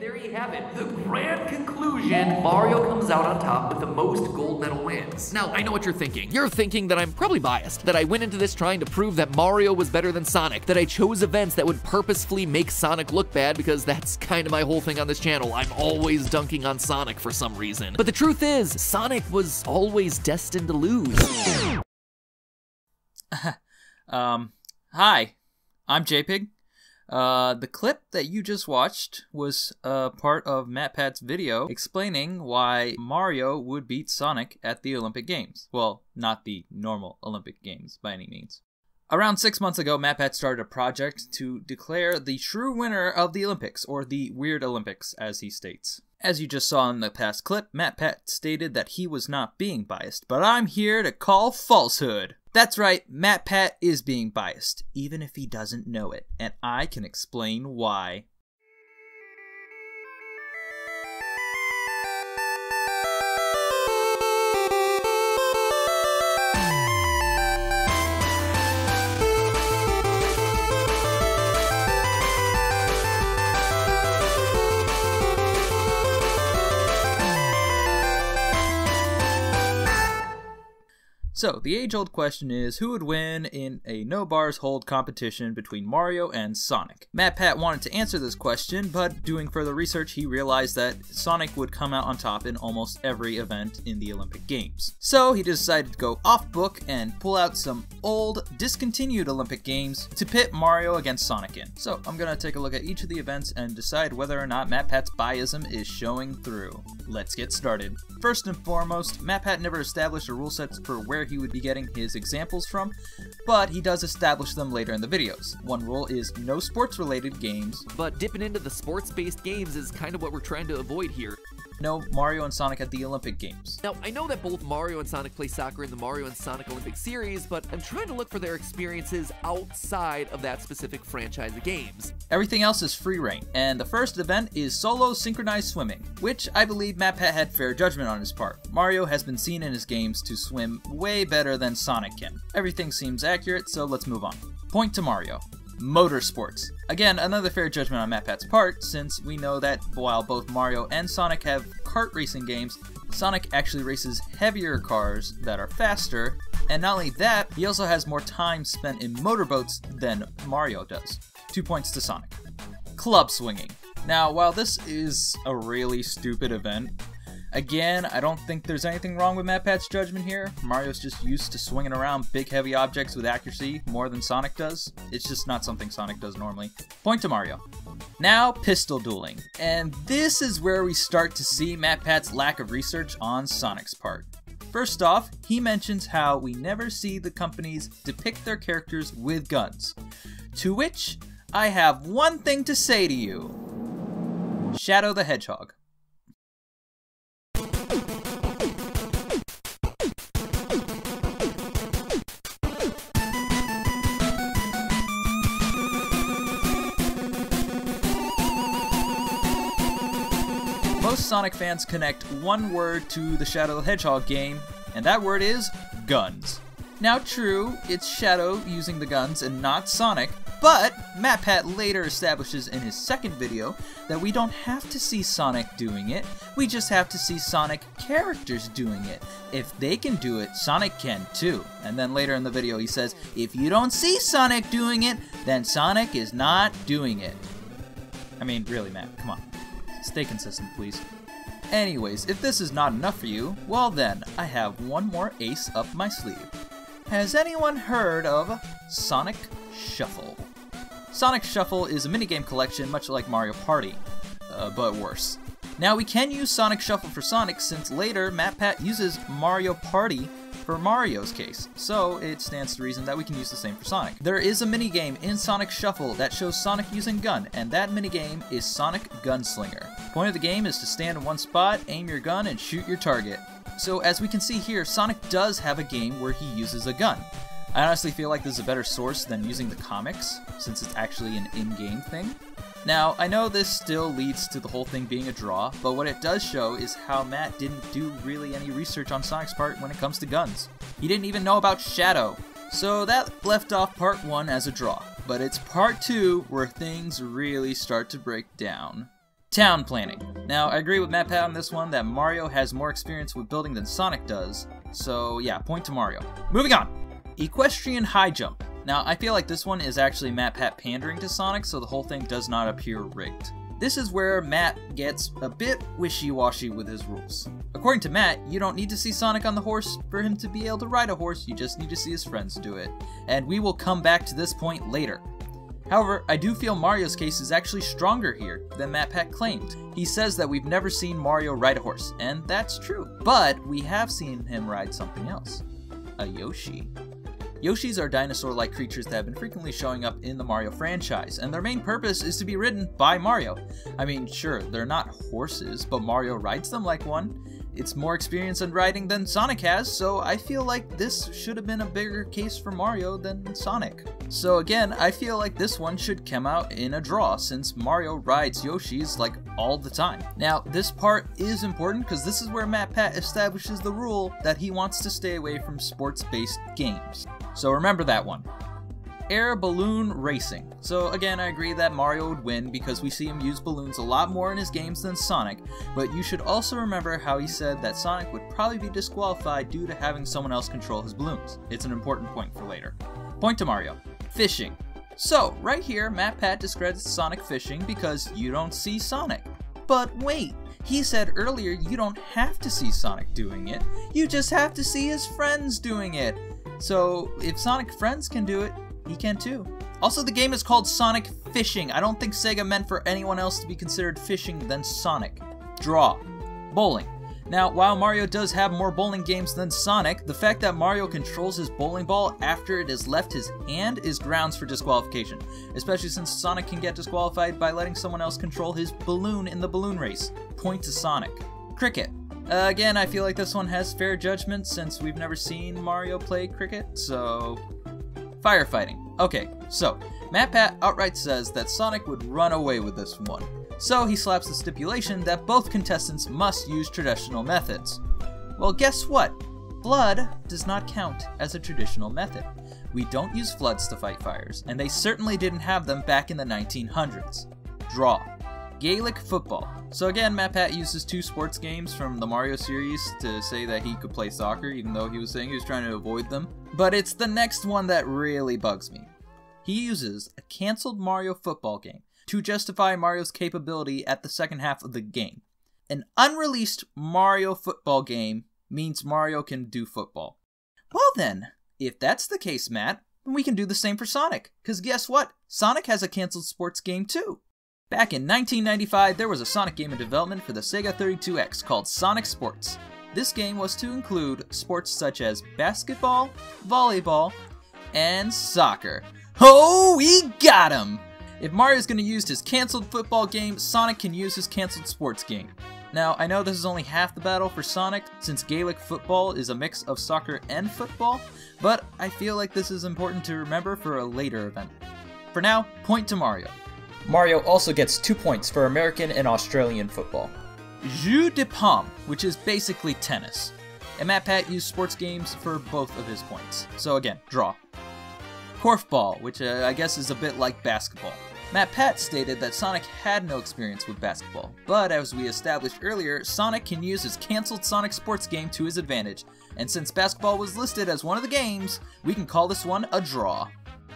there you have it. The grand conclusion Mario comes out on top with the most gold medal wins. Now, I know what you're thinking. You're thinking that I'm probably biased, that I went into this trying to prove that Mario was better than Sonic, that I chose events that would purposefully make Sonic look bad because that's kind of my whole thing on this channel. I'm always dunking on Sonic for some reason. But the truth is, Sonic was always destined to lose. um, hi, I'm JayPig. Uh, the clip that you just watched was a part of MatPat's video explaining why Mario would beat Sonic at the Olympic Games. Well, not the normal Olympic Games by any means. Around six months ago, MatPat started a project to declare the true winner of the Olympics, or the Weird Olympics, as he states. As you just saw in the past clip, MatPat stated that he was not being biased, but I'm here to call falsehood. That's right, MatPat is being biased, even if he doesn't know it, and I can explain why. So, the age old question is who would win in a no bars hold competition between Mario and Sonic? MatPat wanted to answer this question, but doing further research, he realized that Sonic would come out on top in almost every event in the Olympic Games. So, he decided to go off book and pull out some old, discontinued Olympic Games to pit Mario against Sonic in. So, I'm gonna take a look at each of the events and decide whether or not MatPat's biasm is showing through. Let's get started. First and foremost, MatPat never established a rule set for where he would be getting his examples from, but he does establish them later in the videos. One rule is no sports related games, But dipping into the sports based games is kind of what we're trying to avoid here. No Mario and Sonic at the Olympic Games. Now, I know that both Mario and Sonic play soccer in the Mario and Sonic Olympic series, but I'm trying to look for their experiences outside of that specific franchise of games. Everything else is free reign, and the first event is solo synchronized swimming, which I believe MatPat had fair judgment on his part. Mario has been seen in his games to swim way better than Sonic can. Everything seems accurate, so let's move on. Point to Mario. Motorsports. Again, another fair judgment on MatPat's part, since we know that while both Mario and Sonic have kart racing games, Sonic actually races heavier cars that are faster, and not only that, he also has more time spent in motorboats than Mario does. Two points to Sonic. Club swinging. Now, while this is a really stupid event, Again, I don't think there's anything wrong with MatPat's judgment here. Mario's just used to swinging around big heavy objects with accuracy more than Sonic does. It's just not something Sonic does normally. Point to Mario. Now, pistol dueling. And this is where we start to see MatPat's lack of research on Sonic's part. First off, he mentions how we never see the companies depict their characters with guns. To which, I have one thing to say to you Shadow the Hedgehog. Most Sonic fans connect one word to the Shadow the Hedgehog game, and that word is guns. Now, true, it's Shadow using the guns and not Sonic, but MatPat later establishes in his second video that we don't have to see Sonic doing it, we just have to see Sonic characters doing it. If they can do it, Sonic can too. And then later in the video he says, if you don't see Sonic doing it, then Sonic is not doing it. I mean, really, Matt, come on. Stay consistent, please. Anyways, if this is not enough for you, well then, I have one more ace up my sleeve. Has anyone heard of Sonic Shuffle? Sonic Shuffle is a minigame collection much like Mario Party, uh, but worse. Now we can use Sonic Shuffle for Sonic since later MatPat uses Mario Party for Mario's case, so it stands to reason that we can use the same for Sonic. There is a minigame in Sonic Shuffle that shows Sonic using gun, and that minigame is Sonic Gunslinger. Point of the game is to stand in one spot, aim your gun, and shoot your target. So as we can see here, Sonic does have a game where he uses a gun. I honestly feel like this is a better source than using the comics, since it's actually an in-game thing. Now, I know this still leads to the whole thing being a draw, but what it does show is how Matt didn't do really any research on Sonic's part when it comes to guns. He didn't even know about Shadow. So that left off part 1 as a draw, but it's part 2 where things really start to break down. Town planning. Now, I agree with MatPat on this one that Mario has more experience with building than Sonic does, so yeah, point to Mario. Moving on! Equestrian High Jump. Now, I feel like this one is actually MatPat pandering to Sonic, so the whole thing does not appear rigged. This is where Matt gets a bit wishy-washy with his rules. According to Matt, you don't need to see Sonic on the horse for him to be able to ride a horse, you just need to see his friends do it. And we will come back to this point later. However, I do feel Mario's case is actually stronger here than MatPat claimed. He says that we've never seen Mario ride a horse, and that's true. But we have seen him ride something else. A Yoshi. Yoshis are dinosaur-like creatures that have been frequently showing up in the Mario franchise, and their main purpose is to be ridden by Mario. I mean, sure, they're not horses, but Mario rides them like one. It's more experience in riding than Sonic has, so I feel like this should have been a bigger case for Mario than Sonic. So again, I feel like this one should come out in a draw since Mario rides Yoshi's like all the time. Now, this part is important because this is where MatPat establishes the rule that he wants to stay away from sports-based games. So remember that one. Air Balloon Racing. So again, I agree that Mario would win because we see him use balloons a lot more in his games than Sonic, but you should also remember how he said that Sonic would probably be disqualified due to having someone else control his balloons. It's an important point for later. Point to Mario. Fishing. So, right here, MatPat discredits Sonic fishing because you don't see Sonic. But wait, he said earlier you don't have to see Sonic doing it, you just have to see his friends doing it. So, if Sonic friends can do it, he can too. Also, the game is called Sonic Fishing. I don't think Sega meant for anyone else to be considered fishing than Sonic. Draw. Bowling. Now, while Mario does have more bowling games than Sonic, the fact that Mario controls his bowling ball after it has left his hand is grounds for disqualification, especially since Sonic can get disqualified by letting someone else control his balloon in the balloon race. Point to Sonic. Cricket. Uh, again, I feel like this one has fair judgment since we've never seen Mario play cricket, so Firefighting. Okay, so, MatPat outright says that Sonic would run away with this one. So he slaps the stipulation that both contestants must use traditional methods. Well, guess what? FLUDD does not count as a traditional method. We don't use FLUDDs to fight fires, and they certainly didn't have them back in the 1900s. Draw. Gaelic football. So again, MatPat uses two sports games from the Mario series to say that he could play soccer, even though he was saying he was trying to avoid them. But it's the next one that really bugs me. He uses a cancelled Mario football game to justify Mario's capability at the second half of the game. An unreleased Mario football game means Mario can do football. Well then, if that's the case, Matt, we can do the same for Sonic. Because guess what? Sonic has a cancelled sports game too. Back in 1995, there was a Sonic game in development for the Sega 32X called Sonic Sports. This game was to include sports such as basketball, volleyball, and soccer. Oh, we got him! If Mario's going to use his cancelled football game, Sonic can use his cancelled sports game. Now, I know this is only half the battle for Sonic, since Gaelic football is a mix of soccer and football, but I feel like this is important to remember for a later event. For now, point to Mario. Mario also gets two points for American and Australian football. Jeu de Paume, which is basically tennis. And MatPat used sports games for both of his points. So again, draw. Korfball, which uh, I guess is a bit like basketball. MatPat stated that Sonic had no experience with basketball, but as we established earlier, Sonic can use his cancelled Sonic Sports game to his advantage, and since basketball was listed as one of the games, we can call this one a draw.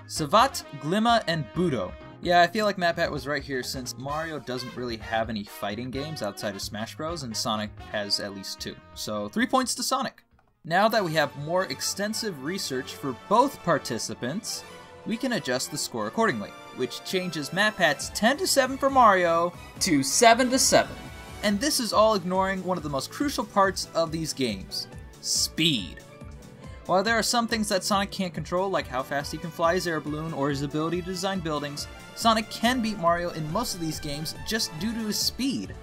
Savate, Glima, and Budo. Yeah, I feel like MatPat was right here since Mario doesn't really have any fighting games outside of Smash Bros, and Sonic has at least two. So, three points to Sonic. Now that we have more extensive research for both participants, we can adjust the score accordingly, which changes MatPat's 10 to 7 for Mario to 7 to 7. And this is all ignoring one of the most crucial parts of these games speed. While there are some things that Sonic can't control, like how fast he can fly his air balloon or his ability to design buildings, Sonic can beat Mario in most of these games just due to his speed.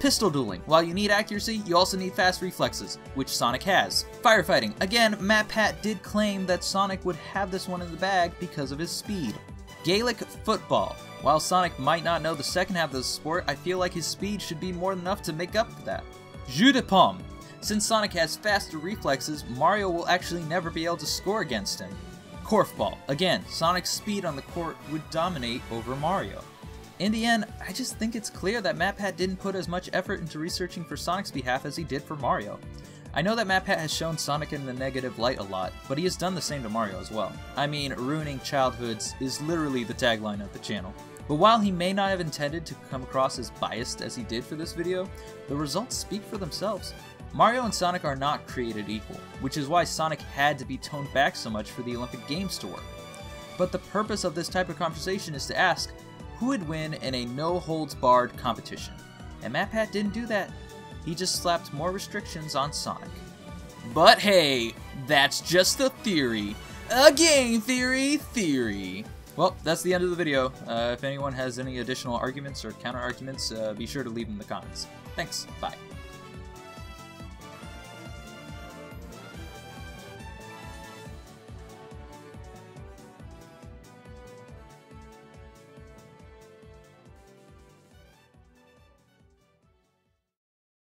Pistol dueling. While you need accuracy, you also need fast reflexes, which Sonic has. Firefighting. Again, MatPat did claim that Sonic would have this one in the bag because of his speed. Gaelic football. While Sonic might not know the second half of the sport, I feel like his speed should be more than enough to make up for that. Jeu de Paume. Since Sonic has faster reflexes, Mario will actually never be able to score against him. Korfball. Again, Sonic's speed on the court would dominate over Mario. In the end, I just think it's clear that MatPat didn't put as much effort into researching for Sonic's behalf as he did for Mario. I know that MatPat has shown Sonic in the negative light a lot, but he has done the same to Mario as well. I mean, ruining childhoods is literally the tagline of the channel. But while he may not have intended to come across as biased as he did for this video, the results speak for themselves. Mario and Sonic are not created equal, which is why Sonic had to be toned back so much for the Olympic Games to work. But the purpose of this type of conversation is to ask, who would win in a no-holds-barred competition? And MatPat didn't do that. He just slapped more restrictions on Sonic. But hey, that's just a theory. A game theory theory. Well, that's the end of the video. Uh, if anyone has any additional arguments or counter arguments, uh, be sure to leave them in the comments. Thanks. Bye.